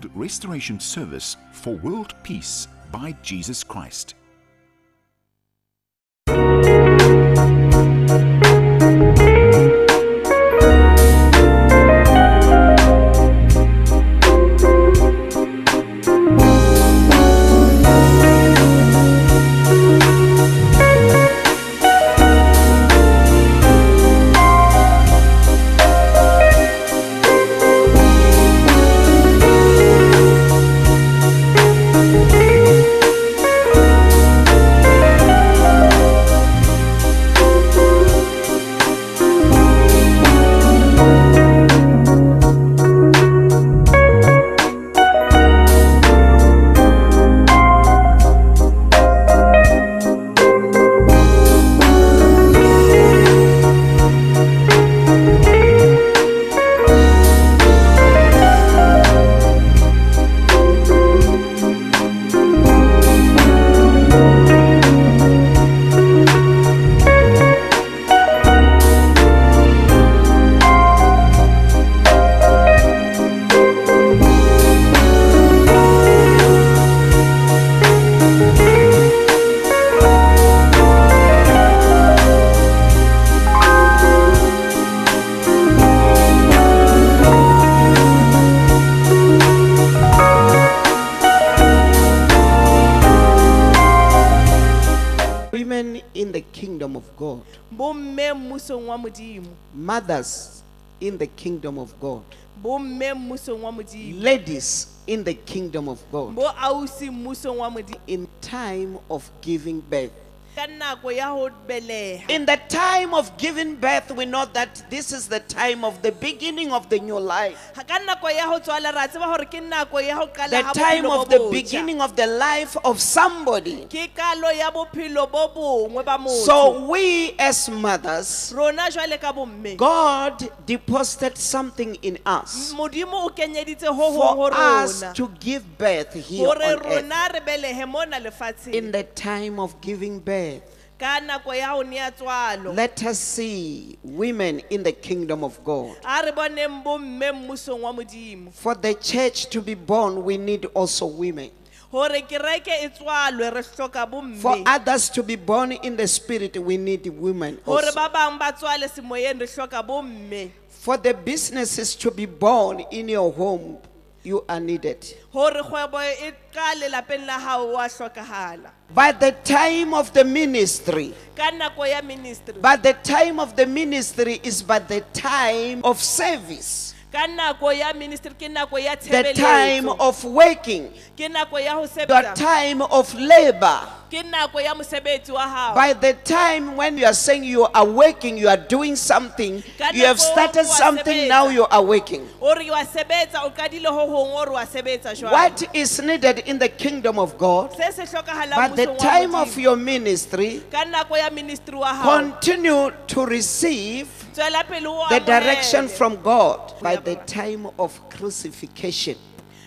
World Restoration Service for World Peace by Jesus Christ. God, bomme mmusong wa modimo. Mothers in the kingdom of God, bomme mmusong wa modimo. Ladies in the kingdom of God, bo ausi mmusong wa modimo. In time of giving birth. Ka nako ya ho beleha In the time of giving birth, we know that this is the time of the beginning of the new life. Ha- ka nako ya ho tswala ra tseba hore ke nako ya ho qala The time of the beginning of the life of somebody. ke kalo ya bophelo bo bongwe ba motho So we as mothers, rona jwale ka bomme God deposited something in us modimo o kenyeditse ho hong ho for us to give birth here on earth. rona re belehe mona In the time of giving birth, ka nako ya ho nea tswalo let us see women in the kingdom of God. a re boneng bomme mmusong wa modimo For the church to be born, we need also women. hore kereke e tswalwe re hloka For bomme others to be born in the spirit, we need women. Also. ba bang ba tswale semoyeng re hloka bomme For the businesses to be born in your home, you are needed. hore kgwebo e ka lelapeng la hao wa hlokahala. By the time of the ministry, ka nako ya ministry. but the time of the ministry is by the time of service, ka nako ya ministry ke nako ya the time of working, ke nako ya ho the time of labor. Ke nako ya mosebetsi wa hao. By the time when you are saying you are working, you are doing something, you have started something, now you are working. o re wa sebetsa o qadile ho hong o re wa sebetsa jwale What is needed in the kingdom of God? By the time of your ministry, ka nako ya ministry wa hao. continue to receive tswela pele o the direction from God. By the time of crucifixion,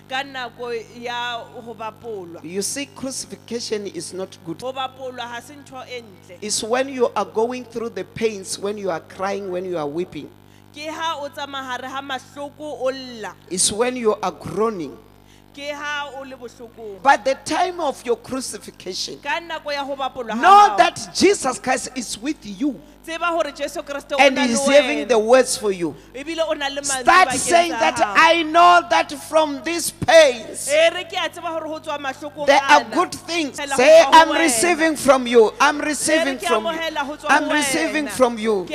ka nako ya ho bapolwa you see, crucifixion is not good. ho bapolwa ha se ntho e ntle It's when you are going through the pains, when you are crying, when you are weeping. ke ha o tsamahare ha mahloko o lla It's when you are groaning. Ke ha o le bohlokong By the time of your crucifixion, ka nako ya ho bapolwa ha know that Jesus Christ is with you tseba hore jesu kriste o and He's having the words for you. ebile o na le mantswe Start saying that. I know that from these pains, e re ke a tseba hore ho tswa mahlokong there are good things. Say, I'm receiving from you. I'm eh, E receiving from you. amohela ho tswa I'm receiving from you.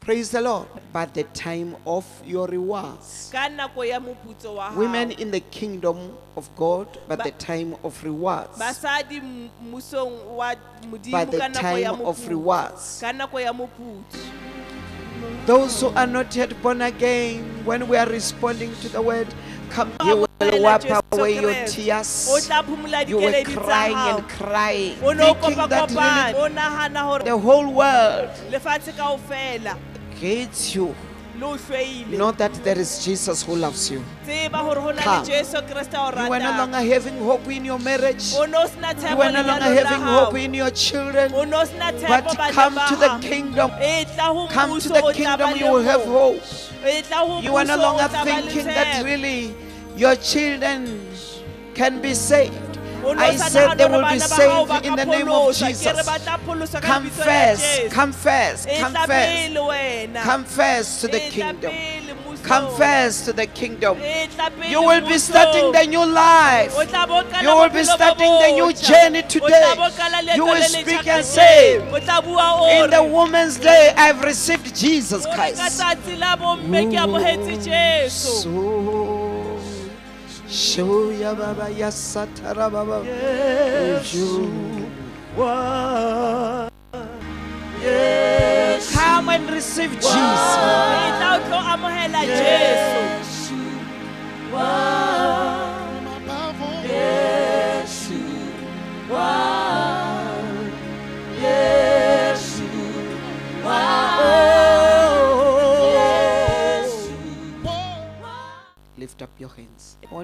Ke amohela ho tswa ho wena Praise the Lord. But the time of your rewards. ka nako ya moputso wa hao Women in the kingdom of God, but the time of rewards. basadi m- mmusong wa By modimo the ka nako ya time of moputso rewards. ka nako ya moputso Those who are not yet born again, when we are responding to the word, come, He will wipe away your o tears. tla phumula You were dikeledi tsa crying hao and crying, o ne o thinking that kopakopane really o nahana hore the whole world lefatshe kaofela hates you. know that there is Jesus who loves you. tseba hore ho na le Come. jesu kreste a o You are no longer having hope in your marriage. You are no longer having hope in your children. o no sena tshepo But come to the kingdom. Come to the o tla ba kingdom, you will have hope. hope. tla ho You are no longer tla ba le thinking that really your children can be saved. I said they will be bana ba hao ba saved in the name of pholoswa. Ke re Jesus. Confess, confess, confess, ka Come lebitso la first, Jesu. come first, come tla first. pele wena. Come first to the kingdom. pele mmusong. Come first to the kingdom. You will be starting the new life. O tla bo qala You will be starting the new journey today. tla bo qala leeto You will speak and say, O tla bua In the woman's Day, I've received Jesus Christ. tsatsi la bomme ke amohetse So, show ya baba ya satara baba. Come and receive Jesus.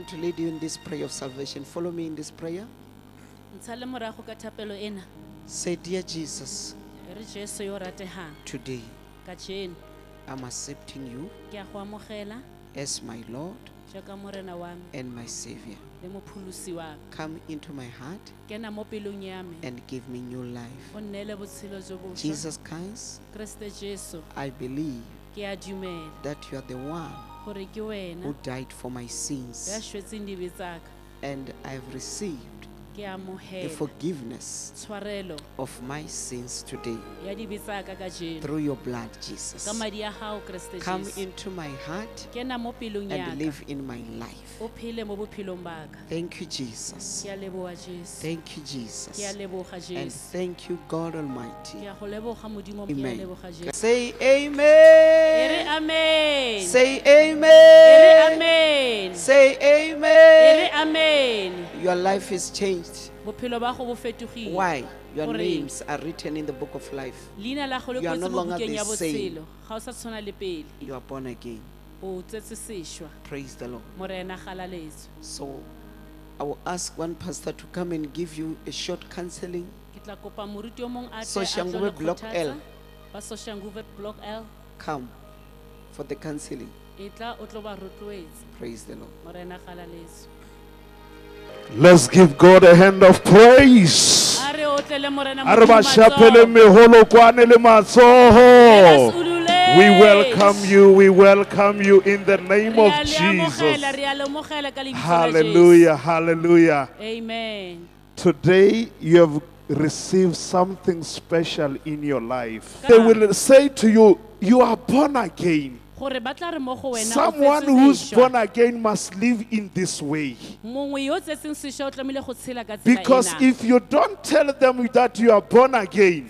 Want to lead you in this prayer of salvation. Follow me in this prayer. ntsha le morago ka thapelo ena Say, Dear Jesus, re jesu yo o ratehang today I'm accepting you ke a go amogela as my Lord jaaka morena wa me and my Savior. le mopholosi wa me Come into my heart kena mo pelong ya me and give me new life. o nneele botshelo jo bošwa Jesus Christ, I believe ke a dumela. That you are the one gore ke wena who died for my ya sins dibe tsaka and I've received ke the forgiveness of my sins today ya dibe tsaka ka jeno through your blood, Jesus. ka madi a gago keresete Come into my heart kena mo pelong and live in my life. o phele mo bophelong baka Thank you, Jesus. ke a leboga jesu Thank you, Jesus. And thank you, God Almighty. a go leboga modimo Amen. Say amen. amen Say amen. amen Say amen. Your life is changed. bophelo ba go bo fetogile Why? Your names are written in the book of life. leina la go le You are no longer the same. botshelo ga o sa tshwana pele You are born again. o tsetse sešwa Praise the Lord. So I will ask one pastor to come and give you a short counseling. ke tla kopa moruti o mongwe a tle a tlo Soshanguve Block. L. block l Come for the counseling. tla o tlo Praise the Lord. Let's give God a hand of praise. a re o tlele morena A re ba Modimo shapele matsoho. meholokwane le Let us matsoho. udule. We welcome you, we welcome you in the name of a le amogela, Jesus. re a le amogela ka lebitso la Jesu. Hallelujah, hallelujah. amen Today you have received something special in your life. They will say to you, You are born again. Gore ba tla re mo go wena o Someone who's born again must live in this way. mongwe yo o tsetseng sešwa o tlamehile go tshela ka tsela Because if you don't tell them that you are born again,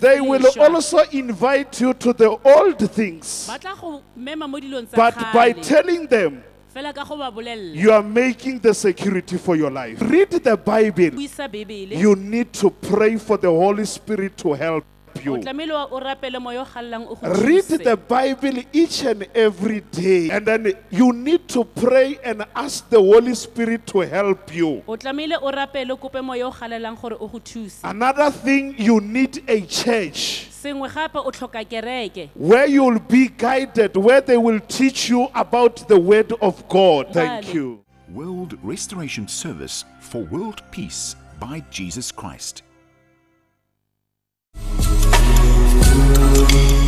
they will also invite you to the old things. ba tla go mema mo dilong tsa But by telling them, fela ka go ba bolelela you are making the security for your life. Read the Bible. You need to pray for the Holy Spirit to help you. tlamehile wa- o rapele moya o gallang o go Read the Bible each and every day. And then you need to pray and ask the Holy Spirit to help you. o tlamehile o rapele o kope moya o galelang gore o go thuse Another thing, you need a church sengwe gape o tlhoka kereke where you will be guided, where they will teach you about the Word of God. Thank you. World Restoration Service for World Peace by Jesus Christ. Thank you